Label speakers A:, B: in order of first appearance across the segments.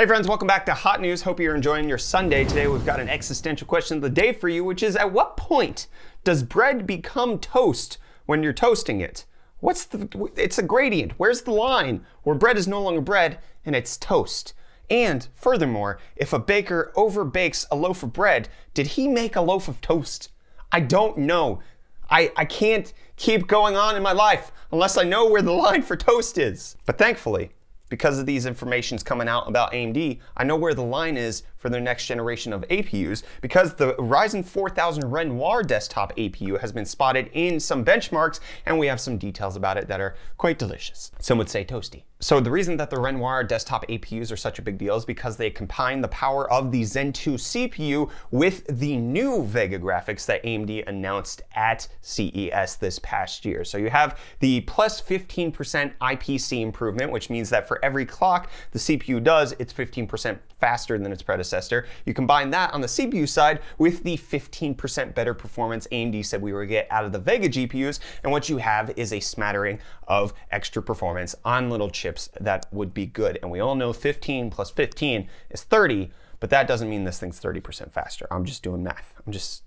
A: Hey friends, welcome back to Hot News. Hope you're enjoying your Sunday. Today we've got an existential question of the day for you, which is at what point does bread become toast when you're toasting it? What's the, it's a gradient. Where's the line where bread is no longer bread and it's toast? And furthermore, if a baker overbakes a loaf of bread, did he make a loaf of toast? I don't know. I, I can't keep going on in my life unless I know where the line for toast is. But thankfully, because of these informations coming out about AMD, I know where the line is for their next generation of APUs because the Ryzen 4000 Renoir desktop APU has been spotted in some benchmarks and we have some details about it that are quite delicious. Some would say toasty. So the reason that the Renoir desktop APUs are such a big deal is because they combine the power of the Zen 2 CPU with the new Vega graphics that AMD announced at CES this past year. So you have the plus 15% IPC improvement, which means that for every clock the CPU does, it's 15% faster than its predecessor. You combine that on the CPU side with the 15% better performance AMD said we were get out of the Vega GPUs, and what you have is a smattering of extra performance on little chips that would be good. And we all know 15 plus 15 is 30, but that doesn't mean this thing's 30% faster. I'm just doing math. I'm just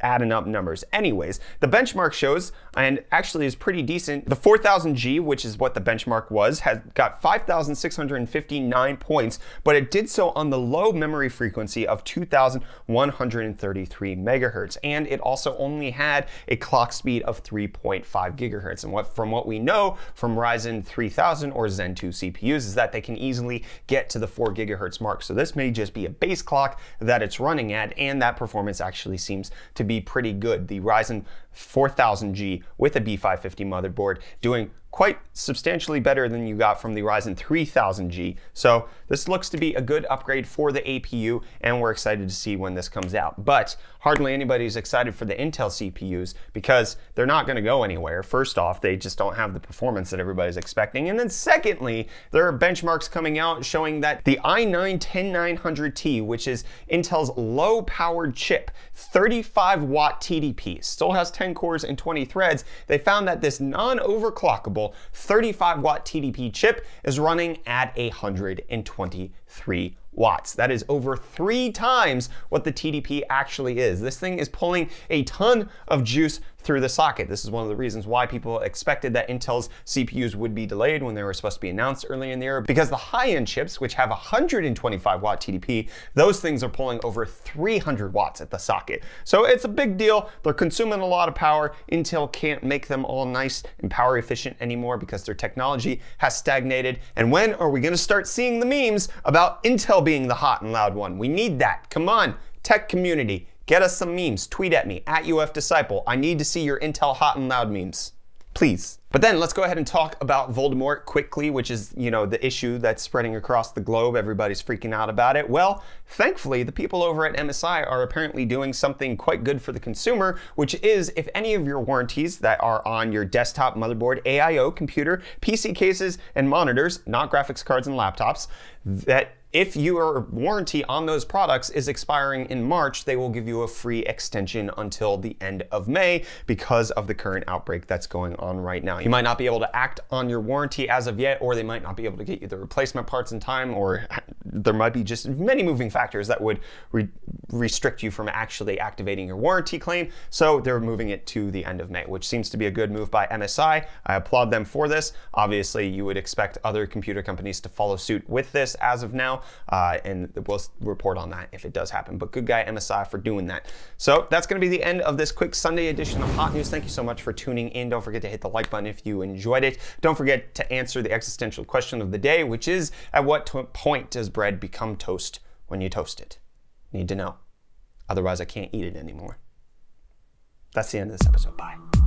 A: adding up numbers. Anyways, the benchmark shows, and actually is pretty decent, the 4000G, which is what the benchmark was, has got 5,659 points, but it did so on the low memory frequency of 2,133 megahertz, and it also only had a clock speed of 3.5 gigahertz. And what from what we know from Ryzen 3000 or Zen 2 CPUs is that they can easily get to the 4 gigahertz mark. So this may just be a base clock that it's running at, and that performance actually seems to to be pretty good. The Ryzen 4000G with a B550 motherboard doing quite substantially better than you got from the Ryzen 3000G. So this looks to be a good upgrade for the APU and we're excited to see when this comes out. But hardly anybody's excited for the Intel CPUs because they're not gonna go anywhere. First off, they just don't have the performance that everybody's expecting. And then secondly, there are benchmarks coming out showing that the i9-10900T, which is Intel's low powered chip, 35 watt TDP, still has 10 cores and 20 threads. They found that this non-overclockable 35 watt TDP chip is running at 123 watts. That is over three times what the TDP actually is. This thing is pulling a ton of juice through the socket. This is one of the reasons why people expected that Intel's CPUs would be delayed when they were supposed to be announced early in the year because the high-end chips, which have 125 watt TDP, those things are pulling over 300 watts at the socket. So it's a big deal. They're consuming a lot of power. Intel can't make them all nice and power efficient anymore because their technology has stagnated. And when are we gonna start seeing the memes about Intel being the hot and loud one? We need that, come on, tech community. Get us some memes. Tweet at me, at UF Disciple. I need to see your Intel hot and loud memes. Please. But then let's go ahead and talk about Voldemort quickly, which is, you know, the issue that's spreading across the globe. Everybody's freaking out about it. Well, thankfully, the people over at MSI are apparently doing something quite good for the consumer, which is if any of your warranties that are on your desktop, motherboard, AIO, computer, PC cases, and monitors, not graphics cards and laptops, that if your warranty on those products is expiring in March, they will give you a free extension until the end of May because of the current outbreak that's going on right now. You might not be able to act on your warranty as of yet, or they might not be able to get you the replacement parts in time, or there might be just many moving factors that would re restrict you from actually activating your warranty claim. So they're moving it to the end of May, which seems to be a good move by MSI. I applaud them for this. Obviously, you would expect other computer companies to follow suit with this as of uh, and we'll report on that if it does happen. But good guy MSI for doing that. So that's going to be the end of this quick Sunday edition of Hot News. Thank you so much for tuning in. Don't forget to hit the like button if you enjoyed it. Don't forget to answer the existential question of the day, which is at what point does bread become toast when you toast it? Need to know. Otherwise, I can't eat it anymore. That's the end of this episode. Bye.